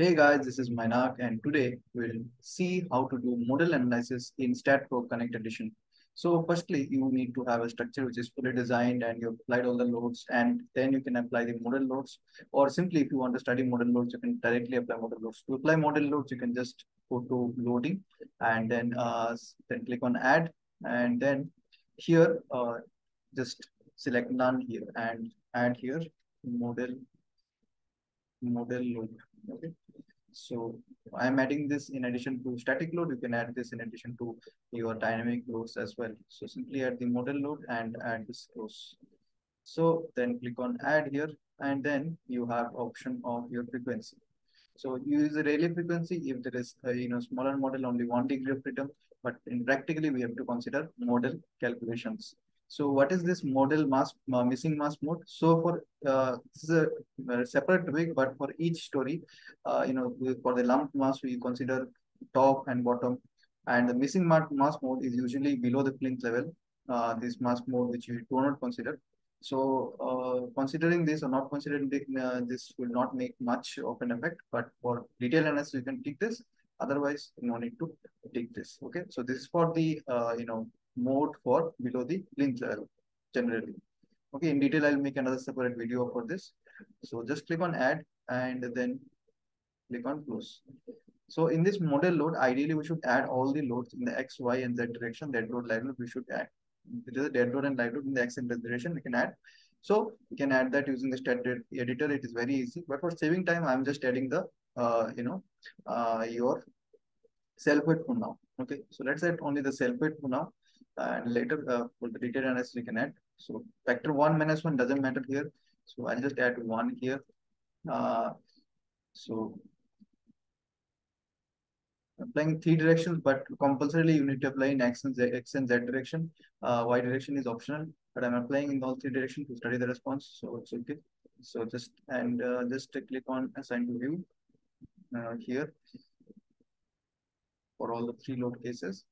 Hey guys, this is Mainak and today we'll see how to do modal analysis in STAAD Pro Connect Edition. So firstly, you need to have a structure which is fully designed and you've applied all the loads and then you can apply the model loads or simply if you want to study model loads, you can directly apply model loads. To apply model loads, you can just go to loading and then, uh, then click on add and then here uh, just select none here and add here model model load okay? So i'm adding this in addition to static load. You can add this in addition to your dynamic loads as well. So simply add the model load and add this close so then click on add here and then you have option of your frequency. So you use the Rayleigh frequency if there is a you know smaller model only one degree of freedom but in practically we have to consider modal calculations so what is this model mass missing mass mode? So for uh, this is a, separate topic, but for each story, uh, you know, for the lumped mass, we consider top and bottom, and the missing mass mode is usually below the plinth level. Uh, this mass mode which you do not consider. So uh, considering this or not considering uh, this will not make much of an effect, but for detail analysis, you can take this. Otherwise, no need to take this. Okay, so this is for the uh, you know mode for below the plinth level generally. Okay, in detail, I'll make another separate video for this. So just click on add and then click on close. So in this model load, ideally we should add all the loads in the X, Y, and Z direction. Dead load, live load, we should add. It is a dead load and live load in the X and Z direction, we can add. So we can add that using the standard editor. It is very easy. But for saving time, I'm just adding the, uh, you know, uh, your self weight for now. Okay, so let's add only the self weight for now and later uh, for the detailed analysis we can add. So factor 1 minus 1 doesn't matter here. So I'll just add 1 here. Uh, so applying three directions, but compulsorily you need to apply in X and Z, X and Z direction. Uh, y direction is optional, but I'm applying in all three directions to study the response. So it's okay. So just and uh, just click on assign to view uh, here for all the three load cases.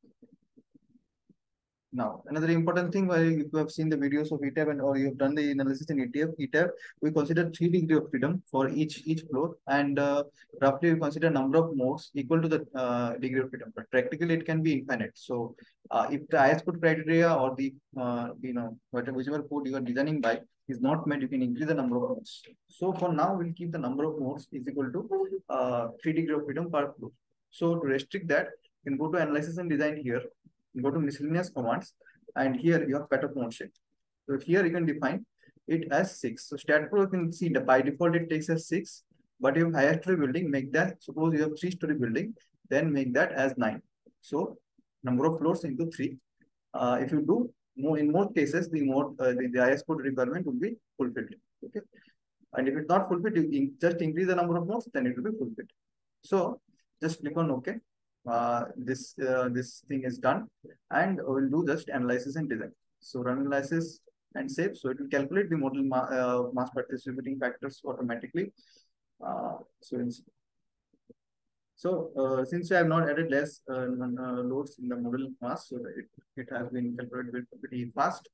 Now, another important thing, while you have seen the videos of ETAB and or you have done the analysis in ETF, ETAB, we consider three degree of freedom for each each floor, and uh, roughly we consider number of modes equal to the uh, degree of freedom. But practically, it can be infinite. So, uh, if the IS code criteria or the uh, you know whatever whichever code you are designing by is not met, you can increase the number of modes. So for now, we'll keep the number of modes is equal to uh, three degree of freedom per floor. So to restrict that, you can go to analysis and design here go to miscellaneous commands and here you have cutoff mode shape. So here you can define it as 6. So STAAD Pro you can see that by default it takes as 6, but have higher story building, make that, suppose you have 3 story building, then make that as 9. So number of floors into 3. Uh, if you do, more in most cases, the more uh, the, the IS code requirement will be fulfilled. Okay. And if it's not fulfilled, you in, just increase the number of nodes, then it will be fulfilled. So just click on OK uh, this uh, this thing is done and we'll do just analysis and design. So run analysis and save. So it will calculate the model ma uh, mass participating factors automatically. Uh, so so uh, since I have not added less uh, uh, loads in the model mass, so it, it has been calculated pretty fast.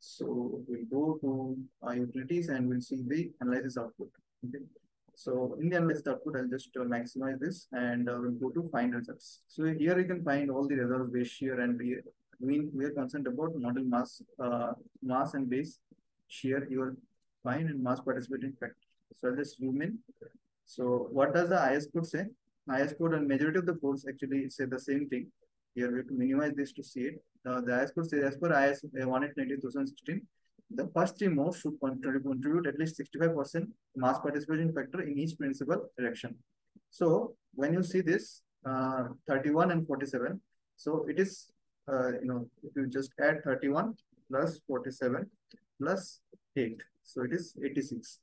So we'll go to utilities and we'll see the analysis output. Okay. So in the analysis output, I'll just uh, maximize this and uh, we'll go to find results. So here you can find all the results base shear and we, we, we are concerned about model mass, uh, mass and base shear you will find and mass participating factor. So I'll just zoom in. So what does the IS code say? IS code and majority of the codes actually say the same thing. Here we have to minimize this to see it. Uh, the IS code says as per IS 180 2016, the first three modes should contribute at least 65% mass participation factor in each principal direction. So when you see this uh, 31 and 47, so it is, uh, you know, if you just add 31 plus 47 plus 8, so it is 86.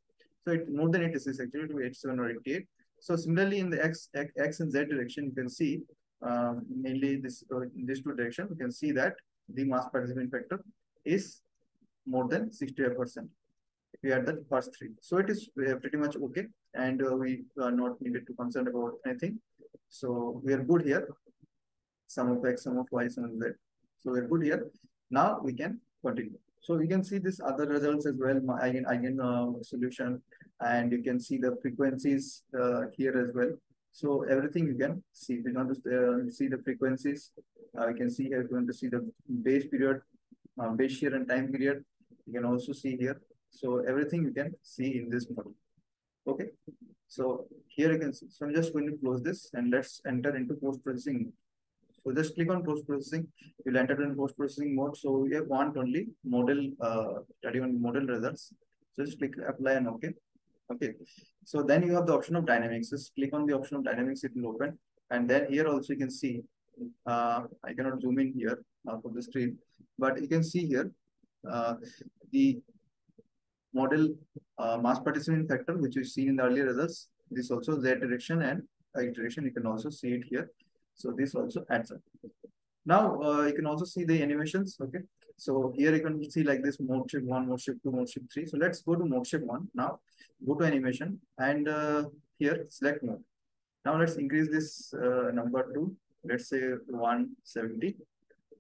So it more than 86 actually to 87 or 88. So similarly in the X, X, and Z direction, you can see um, mainly this uh, in these two directions, you can see that the mass participation factor is more than 65%. We add the first three. So it is pretty much okay. And uh, we are not needed to concern about anything. So we are good here. Sum of X, sum of Y, sum of Z. So we're good here. Now we can continue. So you can see this other results as well, eigen, eigen uh, solution, and you can see the frequencies uh, here as well. So everything you can see. You want to uh, see the frequencies, uh, you can see here. You want to see the base period, uh, base year and time period, you can also see here. So everything you can see in this model. Okay. So here you can see. So I'm just going to close this and let's enter into post processing. So just click on post processing. You'll enter in post processing mode. So we want only model uh, study on model results. So just click apply and okay. Okay. So then you have the option of dynamics. Just click on the option of dynamics. It will open. And then here also you can see. Uh, I cannot zoom in here uh, for the screen, but you can see here the model uh, mass participation factor, which we've seen in the earlier results. This also z direction and y direction. You can also see it here. So this also adds up. Now uh, you can also see the animations. Okay. So here you can see like this mode shift one, mode shift two, mode shift three. So let's go to mode shift one. Now go to animation and uh, here select mode. Now let's increase this uh, number to let's say 170.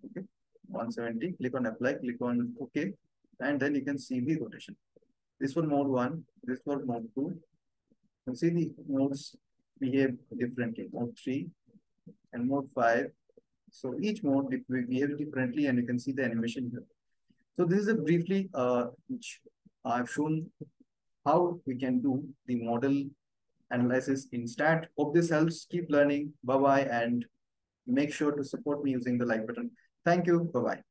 Okay. 170. Click on apply. Click on OK. And then you can see the rotation. This for mode one. This for mode two. You can see the modes behave differently. Mode three and mode 5. So each mode behave differently and you can see the animation here. So this is a briefly uh, which I've shown how we can do the modal analysis in STAAD. Hope this helps. Keep learning. Bye-bye and make sure to support me using the like button. Thank you. Bye-bye.